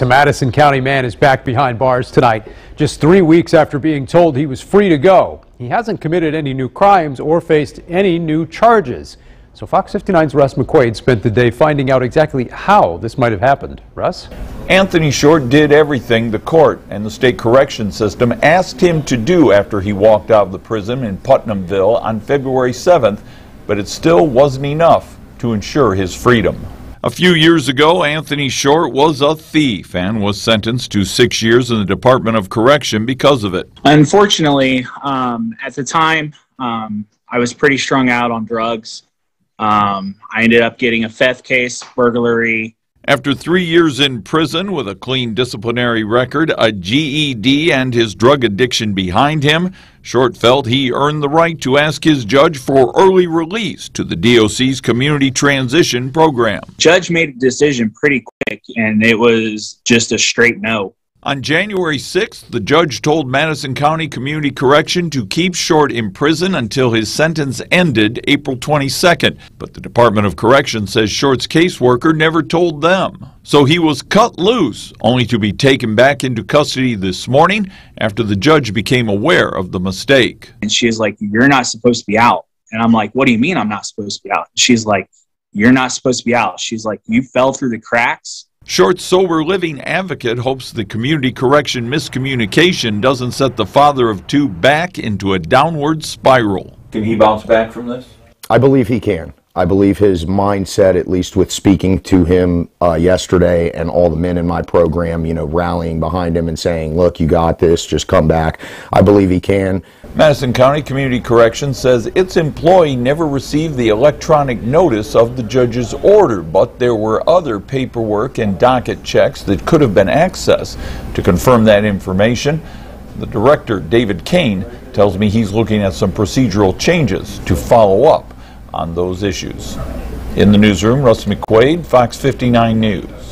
A Madison County man is back behind bars tonight, just three weeks after being told he was free to go. He hasn't committed any new crimes or faced any new charges. So Fox 59's Russ McQuaid spent the day finding out exactly how this might have happened. Russ? Anthony Short did everything the court and the state correction system asked him to do after he walked out of the prison in Putnamville on February 7th, but it still wasn't enough to ensure his freedom. A few years ago, Anthony Short was a thief and was sentenced to six years in the Department of Correction because of it. Unfortunately, um, at the time, um, I was pretty strung out on drugs. Um, I ended up getting a theft case, burglary, after three years in prison with a clean disciplinary record, a GED, and his drug addiction behind him, Short felt he earned the right to ask his judge for early release to the DOC's Community Transition Program. Judge made a decision pretty quick, and it was just a straight no. On January 6th, the judge told Madison County Community Correction to keep Short in prison until his sentence ended April 22nd. But the Department of Correction says Short's caseworker never told them. So he was cut loose, only to be taken back into custody this morning after the judge became aware of the mistake. And she's like, You're not supposed to be out. And I'm like, What do you mean I'm not supposed to be out? She's like, You're not supposed to be out. She's like, You fell through the cracks Short Sober Living advocate hopes the community correction miscommunication doesn't set the father of two back into a downward spiral. Can he bounce back from this? I believe he can. I believe his mindset, at least with speaking to him uh, yesterday and all the men in my program, you know, rallying behind him and saying, look, you got this, just come back. I believe he can. Madison County Community Corrections says its employee never received the electronic notice of the judge's order, but there were other paperwork and docket checks that could have been accessed to confirm that information. The director, David Kane, tells me he's looking at some procedural changes to follow up on those issues. In the newsroom, Russ McQuaid, Fox 59 News.